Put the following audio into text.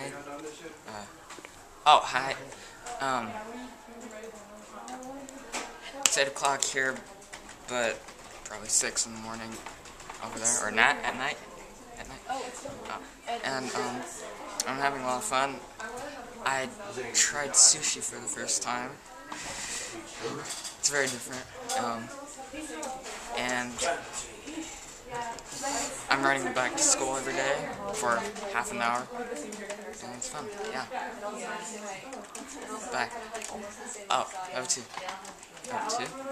Hi. Uh, oh, hi. Um, it's 8 o'clock here, but probably 6 in the morning over there. Or not, at night? At night. Oh. And, um, I'm having a lot of fun. I tried sushi for the first time. It's very different. Um, and I'm riding back to school every day for half an hour. And it's fun, yeah. Bye. Oh, two. I have two?